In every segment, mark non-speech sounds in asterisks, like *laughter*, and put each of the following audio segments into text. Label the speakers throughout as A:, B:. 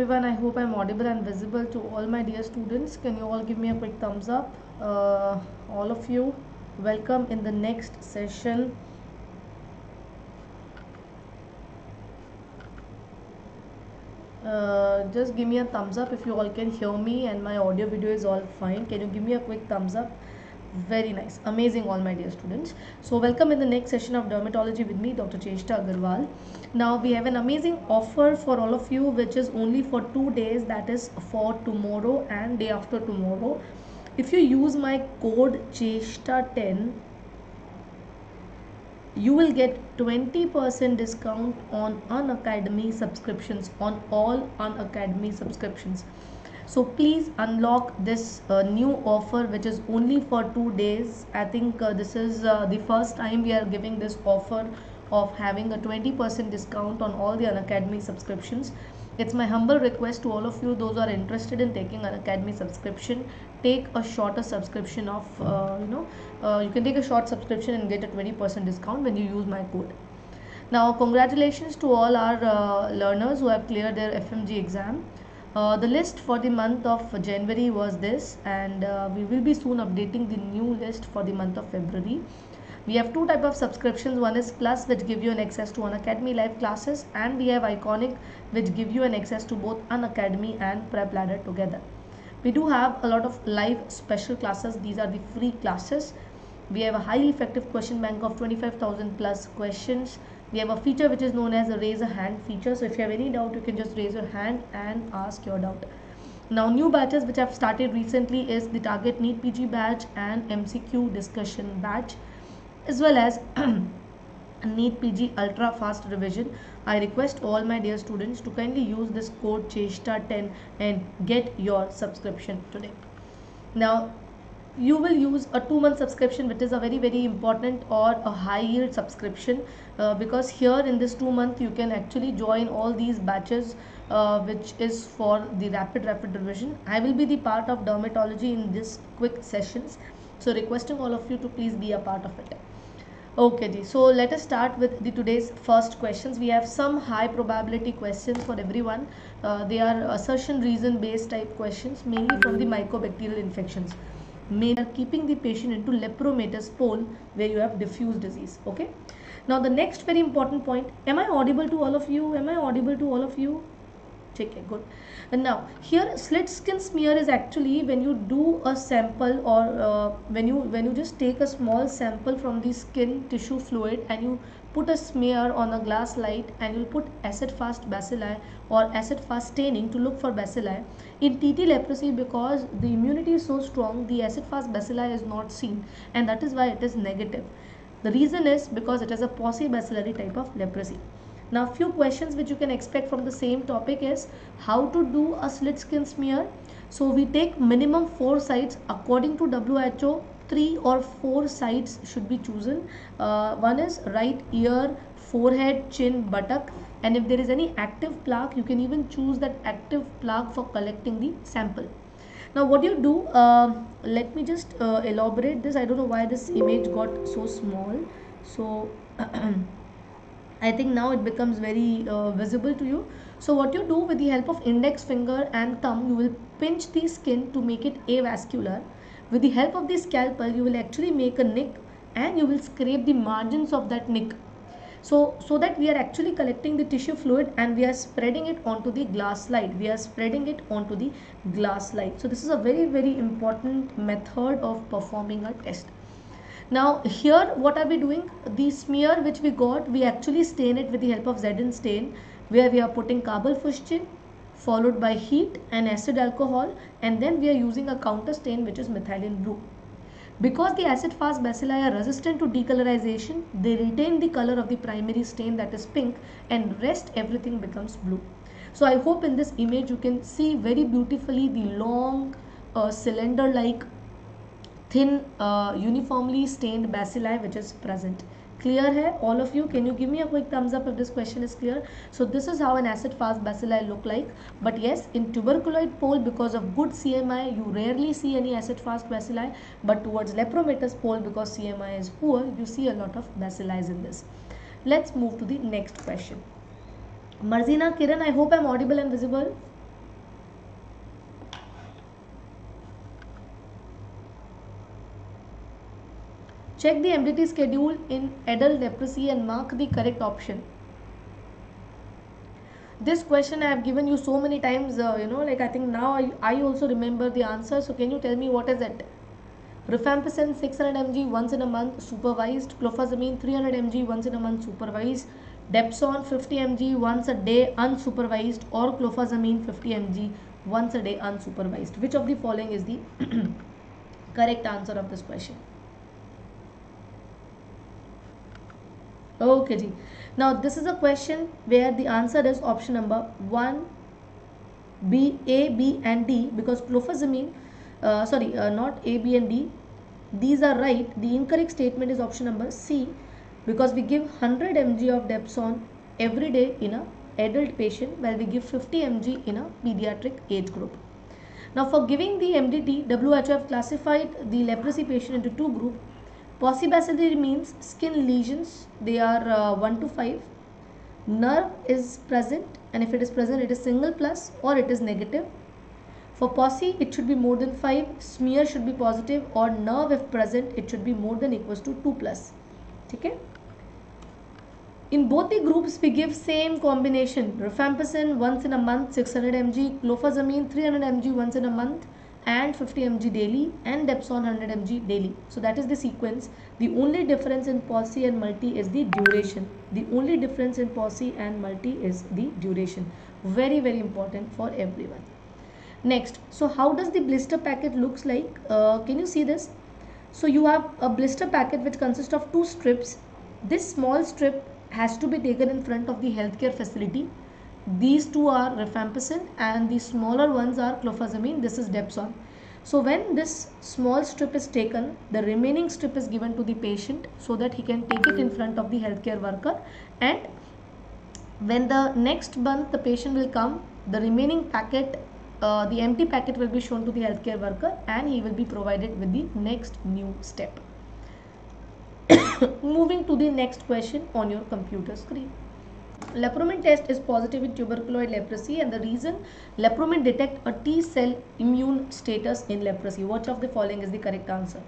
A: everyone i hope i'm audible and visible to all my dear students. Can you all give me a quick thumbs up? Uh, all of you welcome in the next session. Uh, just give me a thumbs up if you all can hear me and my audio video is all fine. Can you give me a quick thumbs up very nice. Amazing all my dear students. So welcome in the next session of dermatology with me dr Chesta agarwal. Now we have an amazing offer for all of you which is only for two days. That is for tomorrow and day after tomorrow. If you use my code Chesta 10 you will get 20% discount on Unacademy subscriptions on all Unacademy subscriptions so please unlock this uh, new offer which is only for two days. I think uh, this is uh, the first time we are giving this offer of having a 20% discount on all the Unacademy subscriptions. It's my humble request to all of you those are interested in taking an Unacademy subscription take a shorter subscription of uh, you know uh, you can take a short subscription and get a 20% discount when you use my code. Now congratulations to all our uh, learners who have cleared their fmg exam uh, the list for the month of January was this and uh, we will be soon updating the new list for the month of February. We have two type of subscriptions. One is Plus which give you an access to Unacademy live classes and we have Iconic which give you an access to both Unacademy and PrepLadder together. We do have a lot of live special classes. These are the free classes. We have a highly effective question bank of 25,000 plus questions we have a feature which is known as a raise a hand feature. So if you have any doubt you can just raise your hand and ask your doubt. Now new batches which have started recently is the target NEET PG batch and MCQ discussion batch as well as *clears throat* NEET PG ultra fast revision. I request all my dear students to kindly use this code CHESTA10 and get your subscription today. Now you will use a two month subscription which is a very very important or a high yield subscription uh, because here in this two month you can actually join all these batches uh, which is for the rapid rapid revision. I will be the part of dermatology in this quick sessions so requesting all of you to please be a part of it. Okay so let us start with the today's first questions. We have some high probability questions for everyone. Uh, they are assertion reason based type questions mainly from the mycobacterial infections may are keeping the patient into lepromatous pole where you have diffuse disease okay? Now the next very important point am i audible to all of you? Am i audible to all of you it good. And now here slit skin smear is actually when you do a sample or uh, when you when you just take a small sample from the skin tissue fluid and you put a smear on a glass slide and you'll put acid fast bacilli or acid fast staining to look for bacilli in tt leprosy because the immunity is so strong the acid fast bacilli is not seen and that is why it is negative. The reason is because it is a paucibacillary type of leprosy now few questions which you can expect from the same topic is how to do a slit skin smear. So we take minimum four sites according to WHO three or four sites should be chosen. Uh, one is right ear forehead chin buttock. And if there is any active plaque you can even choose that active plaque for collecting the sample. Now what do you do? Uh, let me just uh, elaborate this. I don't know why this image got so small. So *clears throat* I think now it becomes very uh, visible to you. So what you do with the help of index finger and thumb, you will pinch the skin to make it avascular. With the help of the scalpel, you will actually make a nick and you will scrape the margins of that nick. So, so that we are actually collecting the tissue fluid and we are spreading it onto the glass slide. We are spreading it onto the glass slide. So this is a very, very important method of performing a test. Now here what are we doing? The smear which we got, we actually stain it with the help of Zn stain where we are putting carbol followed by heat and acid alcohol and then we are using a counter stain which is methylene blue. Because the acid fast bacilli are resistant to decolorization, they retain the color of the primary stain that is pink and rest everything becomes blue. So I hope in this image you can see very beautifully the long uh, cylinder like thin uniformly stained bacilli which is present clear है all of you can you give me a quick thumbs up this question is clear so this is how an acid fast bacilli look like but yes in tuberculoid pole because of good C M I you rarely see any acid fast bacilli but towards lepromatous pole because C M I is poor you see a lot of bacilli in this let's move to the next question Marjina Kiran I hope I am audible and visible Check the MDT schedule in adult leprosy and mark the correct option. This question I have given you so many times, uh, you know, like I think now I, I also remember the answer. So can you tell me what is it? Rifampicin 600 mg once in a month supervised, clofazimine 300 mg once in a month supervised, Dapsone 50 mg once a day unsupervised or clofazimine 50 mg once a day unsupervised. Which of the following is the *clears throat* correct answer of this question? Okay, ji. Now this is a question where the answer is option number 1, B, A, B and D because clofazimine, uh, sorry, uh, not A, B and D. These are right. The incorrect statement is option number C because we give 100 mg of Dapsone every day in a adult patient while we give 50 mg in a pediatric age group. Now for giving the MDT, WHO have classified the leprosy patient into two groups Paucibacillary means skin lesions. They are uh, 1 to 5. Nerve is present and if it is present it is single plus or it is negative. For pauci it should be more than 5. Smear should be positive or nerve if present it should be more than equals to 2 plus. Okay? In both the groups we give same combination. Rifampicin once in a month 600 mg, clofazimine 300 mg once in a month and 50 mg daily and Dapsone 100 mg daily. So that is the sequence. The only difference in pauci and multi is the duration. The only difference in pauci and multi is the duration. Very very important for everyone. Next, so how does the blister packet looks like? Uh, can you see this? So you have a blister packet which consists of two strips. This small strip has to be taken in front of the healthcare facility these two are rifampicin and the smaller ones are clofazimine. This is dapsone so when this small strip is taken the remaining strip is given to the patient so that he can take it in front of the healthcare worker. And when the next month the patient will come the remaining packet uh, the empty packet will be shown to the healthcare worker and he will be provided with the next new step. *coughs* Moving to the next question on your computer screen Lepromin test is positive in tuberculoid leprosy and the reason lepromin detect a T cell immune status in leprosy. Which of the following is the correct answer?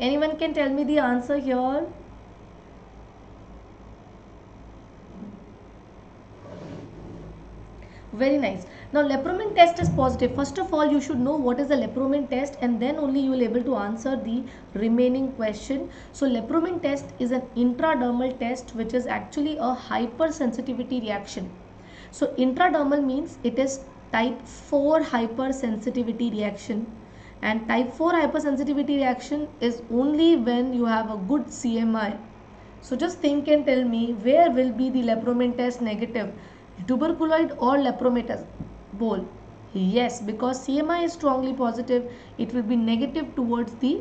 A: Anyone can tell me the answer here? Very nice. Now lepromin test is positive. First of all, you should know what is the lepromin test and then only you will able to answer the remaining question. So lepromin test is an intradermal test which is actually a hypersensitivity reaction. So intradermal means it is type 4 hypersensitivity reaction and type 4 hypersensitivity reaction is only when you have a good CMI. So just think and tell me where will be the lepromin test negative, tuberculoid or lepromatous pole? Yes, because CMI is strongly positive, it will be negative towards the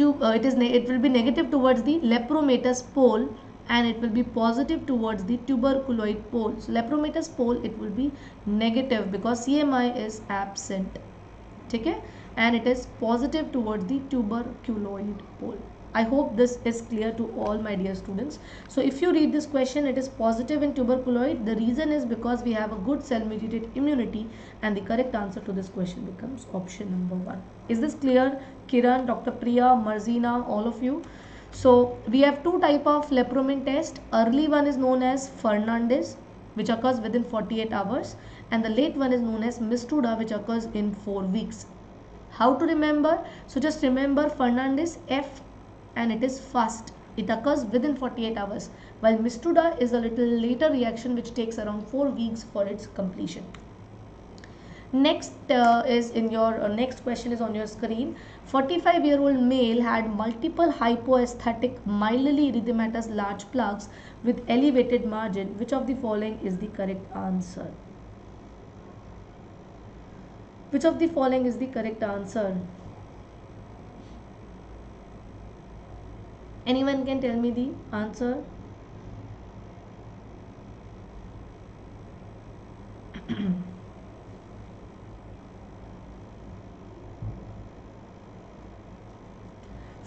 A: uh, it is it will be negative towards the lepromatous pole and it will be positive towards the tuberculoid pole. So lepromatous pole it will be negative because CMI is absent ठीक है and it is positive towards the tuberculoid pole I hope this is clear to all my dear students. So if you read this question, it is positive in tuberculoid. The reason is because we have a good cell mediated immunity and the correct answer to this question becomes option number one. Is this clear? Kiran, Dr. Priya, Marzina, all of you. So we have two type of lepromin test. Early one is known as Fernandez which occurs within 48 hours and the late one is known as Mitsuda which occurs in 4 weeks. How to remember? So just remember Fernandez F and it is fast. It occurs within 48 hours while Mitsuda is a little later reaction which takes around 4 weeks for its completion next uh, is in your uh, next question is on your screen. 45 year old male had multiple hypoesthetic mildly erythematous large plaques with elevated margin. Which of the following is the correct answer? Which of the following is the correct answer? Anyone can tell me the answer?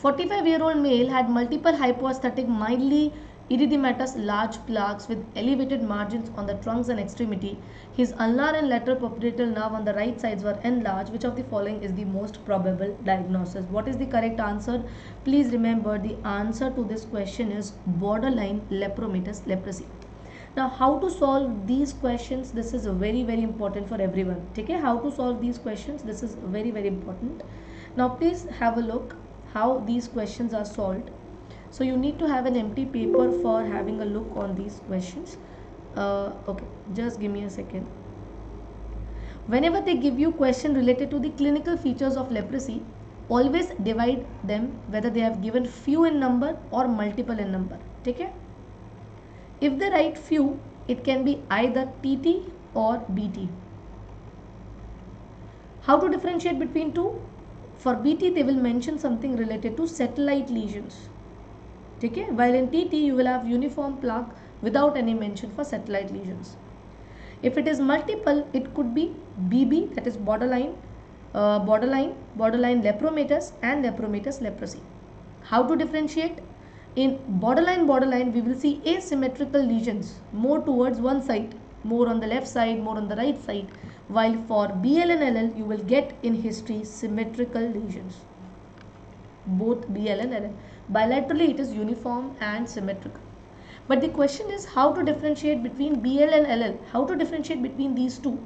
A: 45 year old male had multiple hypoaesthetic mildly erythematous large plaques with elevated margins on the trunks and extremity. His ulnar and lateral popliteal nerve on the right sides were enlarged. Which of the following is the most probable diagnosis? What is the correct answer? Please remember the answer to this question is borderline lepromatous leprosy. Now how to solve these questions? This is very very important for everyone. Okay, how to solve these questions? This is very very important. Now please have a look how these questions are solved. So you need to have an empty paper for having a look on these questions. Uh, okay just give me a second. Whenever they give you question related to the clinical features of leprosy always divide them whether they have given few in number or multiple in number. Take care. If they write few it can be either tt or bt how to differentiate between two for BT, they will mention something related to satellite lesions. Okay? While in TT, you will have uniform plaque without any mention for satellite lesions. If it is multiple, it could be BB, that is borderline, uh, borderline, borderline lepromatous and lepromatous leprosy. How to differentiate? In borderline, borderline, we will see asymmetrical lesions more towards one side, more on the left side, more on the right side. While for BL and LL you will get in history symmetrical lesions. Both BL and LL bilaterally it is uniform and symmetrical. But the question is how to differentiate between BL and LL how to differentiate between these two?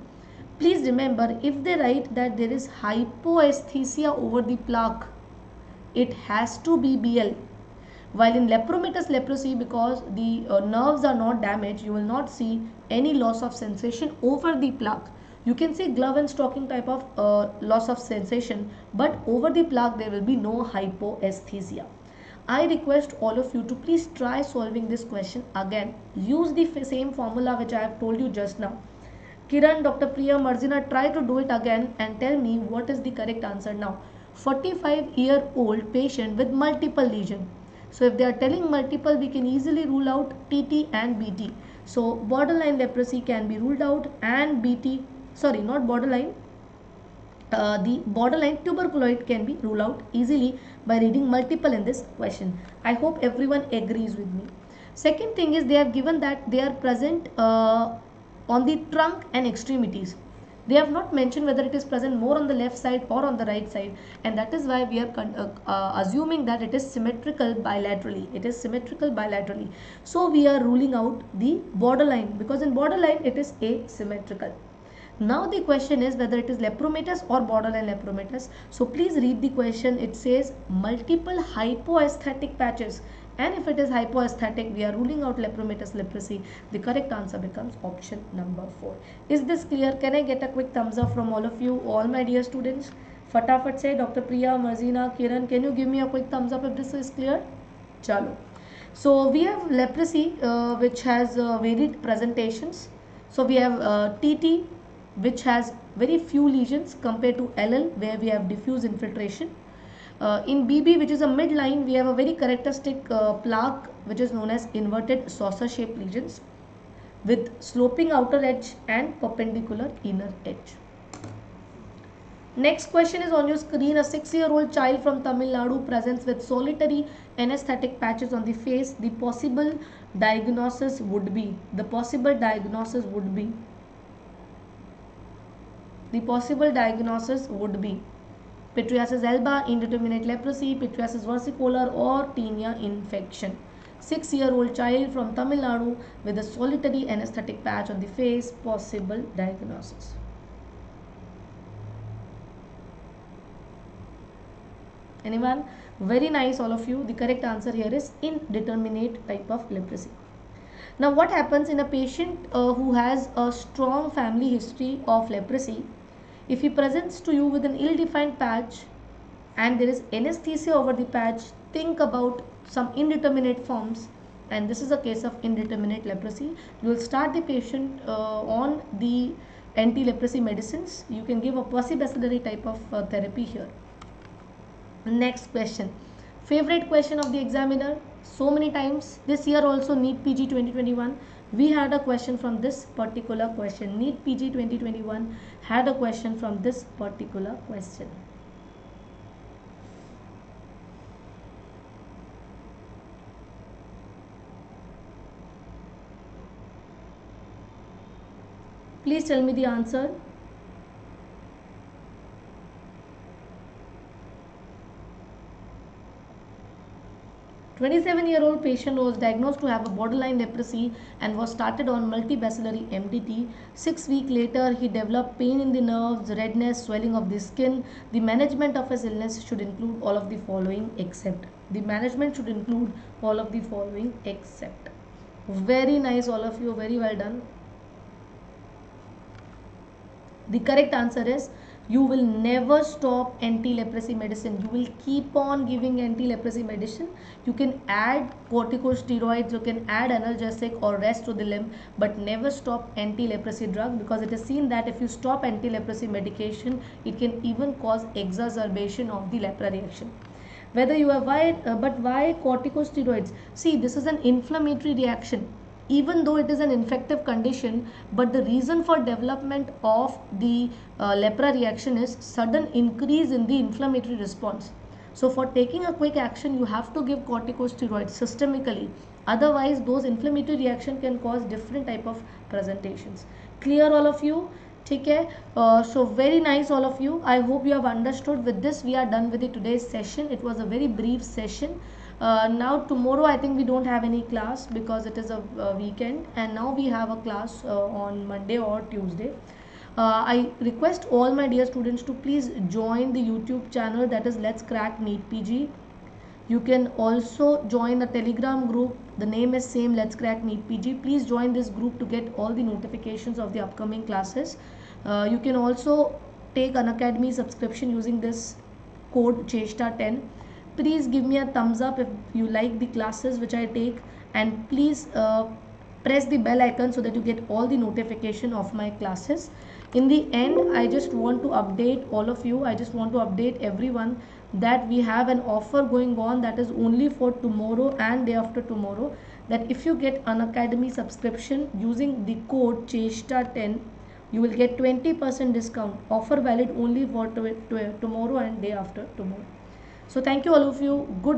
A: Please remember if they write that there is hypoesthesia over the plaque it has to be BL while in lepromatous leprosy because the uh, nerves are not damaged you will not see any loss of sensation over the plaque you can see glove and stocking type of uh, loss of sensation but over the plaque there will be no hypoesthesia. I request all of you to please try solving this question again. Use the same formula which I have told you just now. Kiran, Dr. Priya, Marzina, try to do it again and tell me what is the correct answer now. 45 year old patient with multiple lesion. So if they are telling multiple, we can easily rule out TT and BT. So borderline leprosy can be ruled out and BT sorry not borderline uh, the borderline tuberculoid can be ruled out easily by reading multiple in this question. I hope everyone agrees with me. Second thing is they have given that they are present uh, on the trunk and extremities. They have not mentioned whether it is present more on the left side or on the right side and that is why we are uh, uh, assuming that it is symmetrical bilaterally. It is symmetrical bilaterally. So we are ruling out the borderline because in borderline it is asymmetrical. Now the question is whether it is lepromatous or borderline lepromatous. So please read the question. It says multiple hypoaesthetic patches and if it is hypoaesthetic we are ruling out lepromatous leprosy. The correct answer becomes option number 4 is this clear? Can i get a quick thumbs up from all of you? All my dear students fatafat say dr priya marzina kiran can you give me a quick thumbs up if this is clear? chalo so we have leprosy uh, which has uh, varied presentations. So we have uh, tt which has very few lesions compared to LL where we have diffuse infiltration. Uh, in BB which is a midline we have a very characteristic uh, plaque which is known as inverted saucer shaped lesions with sloping outer edge and perpendicular inner edge. Next question is on your screen. A six-year-old child from Tamil Nadu presents with solitary anesthetic patches on the face. The possible diagnosis would be, the possible diagnosis would be the possible diagnosis would be pityriasis alba, indeterminate leprosy, pityriasis versicolor or tinea infection. 6-year-old child from Tamil Nadu with a solitary anesthetic patch on the face, possible diagnosis. Anyone? Very nice all of you. The correct answer here is indeterminate type of leprosy. Now what happens in a patient uh, who has a strong family history of leprosy if he presents to you with an ill-defined patch and there is anesthesia over the patch, think about some indeterminate forms and this is a case of indeterminate leprosy. You will start the patient uh, on the anti-leprosy medicines. You can give a paucibacillary type of uh, therapy here. Next question. favorite question of the examiner so many times this year also NEET PG 2021 we had a question from this particular question. NEET PG 2021 had a question from this particular question. Please tell me the answer 27 year old patient was diagnosed to have a borderline leprosy and was started on multibacillary MDT. Six weeks later, he developed pain in the nerves, redness, swelling of the skin. The management of his illness should include all of the following except. The management should include all of the following except. Very nice, all of you. Very well done. The correct answer is you will never stop anti-leprosy medicine. You will keep on giving anti-leprosy medicine. You can add corticosteroids you can add analgesic or rest to the limb but never stop anti-leprosy drug because it is seen that if you stop anti-leprosy medication it can even cause exacerbation of the lepra reaction. Whether you are why uh, but why corticosteroids? See this is an inflammatory reaction even though it is an infective condition but the reason for development of the uh, lepra reaction is sudden increase in the inflammatory response. So for taking a quick action you have to give corticosteroids systemically. Otherwise those inflammatory reaction can cause different type of presentations. Clear all of you? Okay uh, so very nice all of you. I hope you have understood with this. We are done with the today's session. It was a very brief session uh, now tomorrow I think we don't have any class because it is a, a weekend and now we have a class uh, on Monday or Tuesday. Uh, I request all my dear students to please join the YouTube channel that is Let's Crack NEET PG. You can also join the telegram group. The name is same Let's Crack NEET PG. Please join this group to get all the notifications of the upcoming classes. Uh, you can also take Unacademy subscription using this code CHESTA10 please give me a thumbs up if you like the classes which I take and please uh, press the bell icon so that you get all the notification of my classes. In the end I just want to update all of you. I just want to update everyone that we have an offer going on that is only for tomorrow and day after tomorrow that if you get Unacademy subscription using the code CHESTA10 you will get 20% discount. Offer valid only for tomorrow and day after tomorrow so thank you all of you. Good